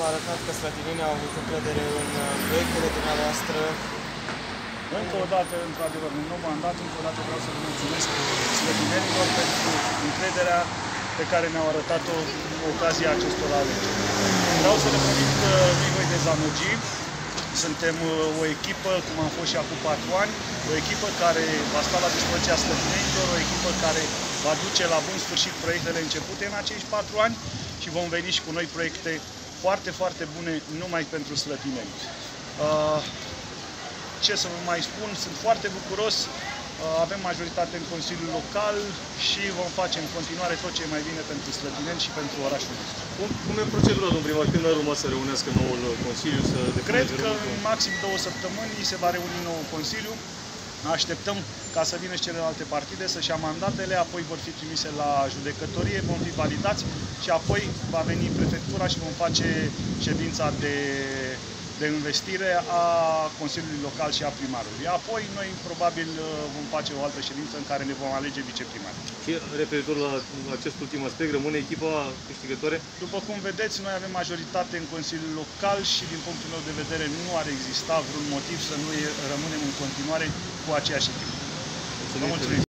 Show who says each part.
Speaker 1: a arătat că Slătininii au avut încredere în uh, proiectele dumneavoastră.
Speaker 2: Încă o dată, într-adevăr, un nou mandat, încă o dată vreau să vă mulțumesc slătinenilor pentru încrederea pe care ne-au arătat-o cu ocazia acestor alegeri. Vreau să le promit că nu-i voi dezamăgi. Suntem uh, o echipă, cum am fost și acum patru ani, o echipă care va sta la dispoziția slătinenilor, o echipă care va duce la bun sfârșit proiectele începute în acești patru ani și vom veni și cu noi proiecte foarte, foarte bune numai pentru slătineni. Uh, ce să vă mai spun, sunt foarte bucuros, uh, avem majoritate în Consiliul Local și vom face în continuare tot ce e mai bine pentru Slătineni și pentru orașul nostru.
Speaker 3: Cum, cum e procedura, domnul primar, când ar urma să reunească noul Consiliu? Să
Speaker 2: Cred
Speaker 3: depună
Speaker 2: că
Speaker 3: jurământul?
Speaker 2: în maxim două săptămâni se va reuni nou Consiliu. Așteptăm ca să vină și celelalte partide să-și ia mandatele, apoi vor fi trimise la judecătorie, vom fi validați și apoi va veni prefectura și vom face ședința de, de investire a Consiliului Local și a primarului. Apoi noi probabil vom face o altă ședință în care ne vom alege viceprimari.
Speaker 3: Și referitor la acest ultim aspect, rămâne echipa câștigătoare?
Speaker 2: După cum vedeți, noi avem majoritate în Consiliul Local și din punctul meu de vedere nu ar exista vreun motiv să nu rămânem în continuare cu aceeași echipă. Vă mulțumim!